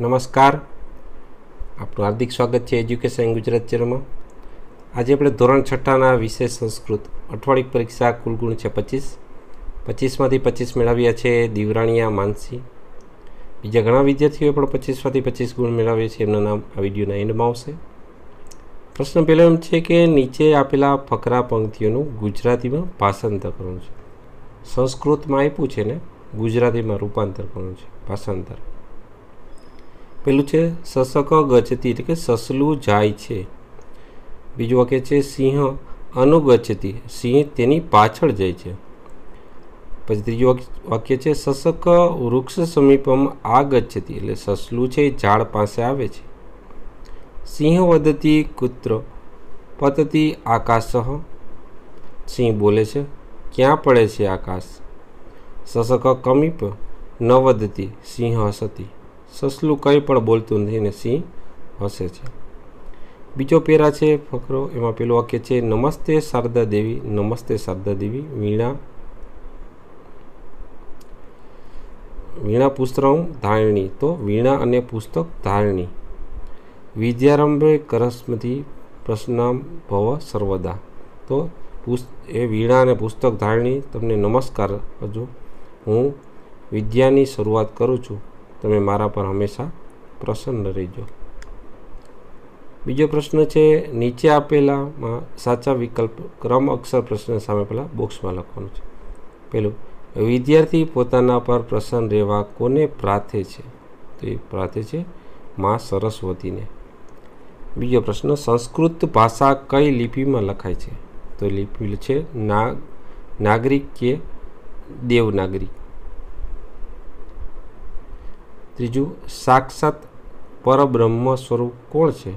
નમસ્કાર. આપનું હાર્દિક સ્વાગત છે એજ્યુકેશન ગુજરાત ચેનલમાં આજે આપણે ધોરણ છઠ્ઠાના વિષય સંસ્કૃત અઠવાડિક પરીક્ષા કુલ ગુણ છે પચીસ. પચીસમાંથી પચીસ મેળવ્યા છે દિવરાણીયા માનસી. બીજા ઘણા વિદ્યાર્થીઓએ પણ પચીસમાંથી પચીસ ગુણ મેળવ્યા છે. એમના નામ આ વિડીયોના એન્ડમાં આવશે. પ્રશ્ન પહેલો એમ છે કે નીચે આપેલા ફકરા પંક્તિઓનું ગુજરાતીમાં ભાષાંતર કરવાનું છે. સંસ્કૃતમાં આપ્યું છે ને, ગુજરાતીમાં રૂપાંતર કરવાનું છે. ભાષાંતર. પેલું છે સસક ગચતી એટલે કે સસલું જાય છે. બીજું વાક્ય છે સિંહ અનુગચતી સિંહ તેની પાછળ જાય છે. પછી ત્રીજું વાક્ય છે સસક વૃક્ષ સમીપમ આગચ્છતી, એટલે સસલું છે, ઝાડ પાસે આવે છે. સિંહ વદતી કૂત્ર, પતતી આકાશ. સિંહ બોલે છે, ક્યાં પડે છે આકાશ? સસક કમીપ, ન વદતી, સિંહ હસતી. સસલું કંઈ પણ બોલતું નથી ને સિંહ હસે છે. બીજો પેરા છે ફકરો, એમાં પેલું વાક્ય છે, નમસ્તે શારદા દેવી, નમસ્તે શારદા દેવી, વીણા. વીણા પુસ્તકમ ધારણી, તો વીણા અને પુસ્તક ધારણી. વિદ્યારંભે કરસ્મથી પ્રશ્નામ ભવ સર્વદા. તો એ વીણા અને પુસ્તક ધારણી, તમને નમસ્કાર હજુ હું વિદ્યાની શરૂઆત કરું છું. તમે મારા પર હંમેશા પ્રસન્ન રહેજો. બીજો પ્રશ્ન છે, નીચે આપેલામાં સાચા વિકલ્પ, ક્રમ અક્ષર પ્રશ્ન સામે પહેલાં બોક્સમાં લખવાનું છે. પેલું વિદ્યાર્થી પોતાના પર પ્રસન્ન રહેવા કોને પ્રાર્થે છે? તો એ પ્રાર્થે છે મા સરસ્વતીને. બીજો પ્રશ્ન, સંસ્કૃત ભાષા કઈ લિપિમાં લખાય છે? તો લિપિ છે ના નાગરિક કે દેવનાગરિક. ત્રીજું, સાક્ષાત પરબ્રહ્મ સ્વરૂપ કોણ છે?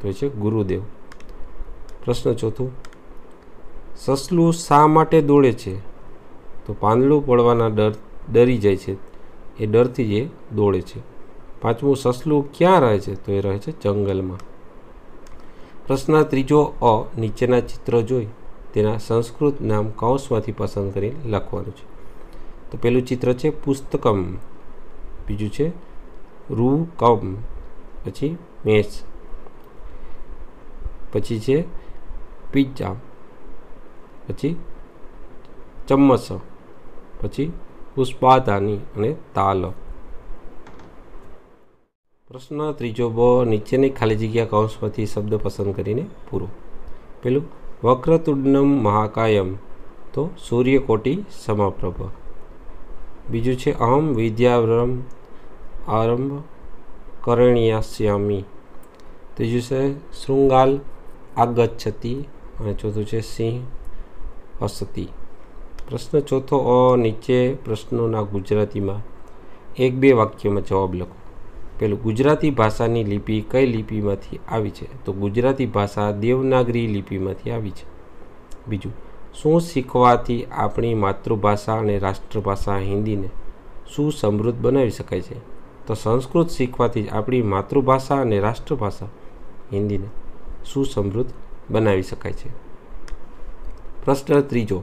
તો એ છે ગુરુદેવ. પ્રશ્ન ચોથું, સસલું શા માટે દોડે છે? તો પાંદડું પડવાના ડર, ડરી જાય છે. એ ડરથી જ એ દોડે છે. પાંચમું, સસલું ક્યાં રહે છે? તો એ રહે છે જંગલમાં. પ્રશ્ન ત્રીજો, અ, નીચેના ચિત્ર જોઈ, તેના સંસ્કૃત નામ કૌંસમાંથી પસંદ કરી લખવાનું છે. તો પેલું ચિત્ર છે પુસ્તકમ. બીજું છે, રૂ, કમ, પછી મેસ. પછી છે પિઝા પછી ચમ્મચ. પછી પુષ્પાદાની અને તાલ પ્રશ્ન ત્રીજો બ, નીચેની ખાલી જગ્યા કૌંસમાંથી શબ્દ પસંદ કરીને પૂરો. પેલું, વક્રતુડનમ મહાકાયમ, તો સૂર્યકોટી સમાપ્રભ. બીજું છે, અહમ વિદ્યાવ્રમ આરંભ કરણ્યાસ્યામી ત્રીજું છે શૃંગાલ આગચ્છતી અને ચોથું છે સિંહ અસતી. પ્રશ્ન ચોથો અ નીચે પ્રશ્નોના ગુજરાતીમાં એક બે વાક્યમાં જવાબ લખો. પેલું ગુજરાતી ભાષાની લિપિ કઈ લિપિમાંથી આવી છે? તો ગુજરાતી ભાષા દેવનાગરી લિપિમાંથી આવી છે. બીજું, શું શીખવાથી આપણી માતૃભાષા અને રાષ્ટ્રભાષા હિન્દીને શું સમૃદ્ધ બનાવી શકાય છે? તો સંસ્કૃત શીખવાથી જ આપણી માતૃભાષા અને રાષ્ટ્રભાષા હિન્દીને સુસમૃદ્ધ બનાવી શકાય છે. પ્રશ્ન ત્રીજો,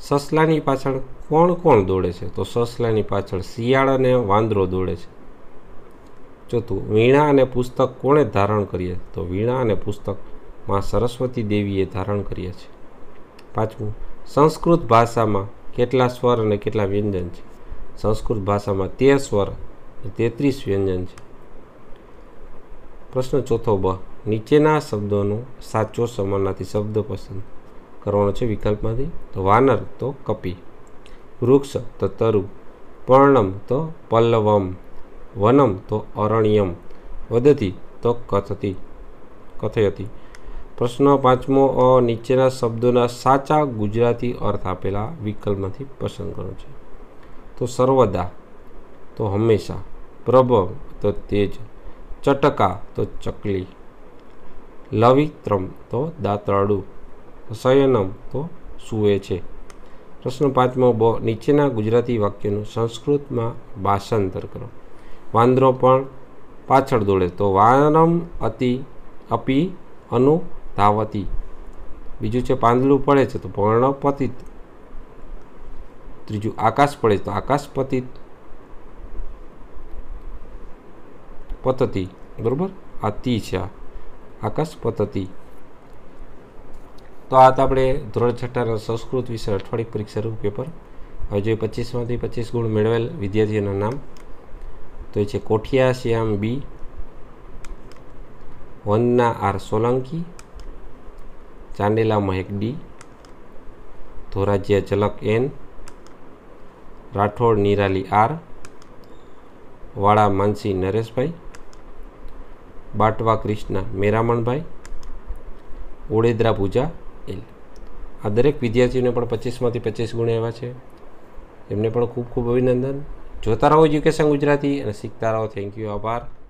સસલાની પાછળ કોણ કોણ દોડે છે? તો સસલાની પાછળ શિયાળ અને વાંદરો દોડે છે. ચોથું, વીણા અને પુસ્તક કોણે ધારણ કરીએ? તો વીણા અને પુસ્તકમાં સરસ્વતી દેવીએ ધારણ કર્યા છે. પાંચમું, સંસ્કૃત ભાષામાં કેટલા સ્વર અને કેટલા વ્યંજન છે? સંસ્કૃત ભાષામાં તેર સ્વર તેત્રીસ વ્યંજન છે. પ્રશ્ન ચોથો બ, નીચેના શબ્દોનો સાચો સમાનાર્થી શબ્દ પસંદ કરવાનો છે વિકલ્પમાંથી. તો વાનર તો કપી, વૃક્ષ તો તરુ, પર્ણમ તો પલ્લવમ, વનમ તો અરણ્યમ વદતી તો કથતી, કથયતી. પ્રશ્ન પાંચમો, અ, નીચેના શબ્દોના સાચા ગુજરાતી અર્થ આપેલા વિકલ્પમાંથી પસંદ કરવાનો છે. તો સર્વદા, તો હંમેશા પ્રભવ તો તેજ, ચટકા તો ચકલી, લવિત્રમ તો દાંતરડું, શયનમ તો સૂવે છે. પ્રશ્ન પાંચમો, બ, નીચેના ગુજરાતી વાક્યનું સંસ્કૃતમાં ભાષાંતર કરો. વાંદરો પણ પાછળ દોડે તો વાનમ અતિ અપી અનુ ધાવતી બીજું છે, પાંદડું પડે છે તો પર્ણપતિત. ત્રીજું, આકાશ પડે તો આકાશ પતિત, બરાબર? આ તી છે આકાશ પતતી. તો આ તો આપણે ધોરણ છઠ્ઠાના સંસ્કૃત વિષય અઠવાડિક પરીક્ષાનું પેપર. હવે જોઈએ પચીસમાંથી પચીસ ગુણ મેળવેલ વિદ્યાર્થીઓના નામ. તો એ છે Kothiya, Shyam, B. Vandana R Solanki. Chandela Mahek, D. Dhorajiya Zalak N. Rathod, Nirali, R. Vala, Mansi, Nareshbhai. Batwa Krishna Meramanbhai Odedara Pooja, L. આ દરેક વિદ્યાર્થીઓને પણ પચીસમાંથી પચીસ ગુણ એવા છે. એમને પણ ખૂબ ખૂબ અભિનંદન. જોતા રહો એજ્યુકેશન ગુજરાતી અને શીખતા રહો. થેન્ક યુ આભાર.